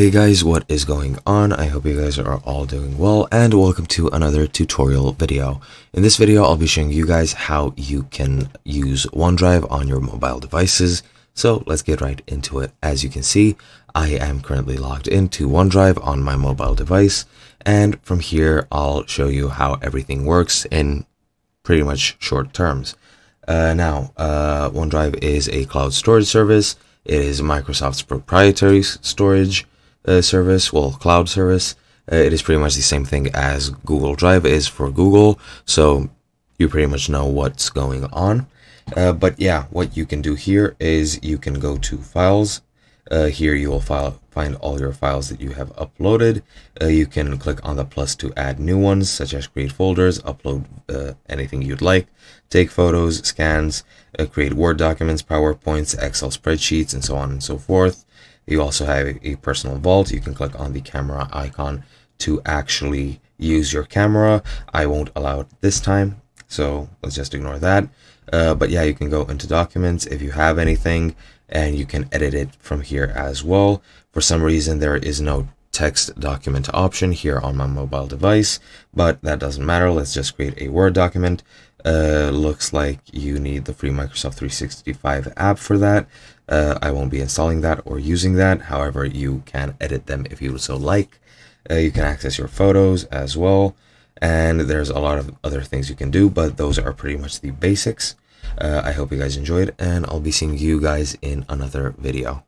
Hey guys, what is going on? I hope you guys are all doing well and welcome to another tutorial video. In this video, I'll be showing you guys how you can use OneDrive on your mobile devices. So let's get right into it. As you can see, I am currently logged into OneDrive on my mobile device. And from here, I'll show you how everything works in pretty much short terms. Uh, now, uh, OneDrive is a cloud storage service. It is Microsoft's proprietary storage uh, service, well, cloud service. Uh, it is pretty much the same thing as Google Drive is for Google, so you pretty much know what's going on. Uh, but yeah, what you can do here is you can go to Files. Uh, here you will file, find all your files that you have uploaded. Uh, you can click on the plus to add new ones, such as create folders, upload uh, anything you'd like, take photos, scans, create Word documents, PowerPoints, Excel spreadsheets, and so on and so forth. You also have a personal vault. You can click on the camera icon to actually use your camera. I won't allow it this time, so let's just ignore that. Uh, but yeah, you can go into documents if you have anything and you can edit it from here as well. For some reason, there is no text document option here on my mobile device, but that doesn't matter. Let's just create a Word document. Uh, looks like you need the free Microsoft 365 app for that. Uh, I won't be installing that or using that. However, you can edit them if you so like. Uh, you can access your photos as well. And there's a lot of other things you can do, but those are pretty much the basics. Uh, I hope you guys enjoyed, and I'll be seeing you guys in another video.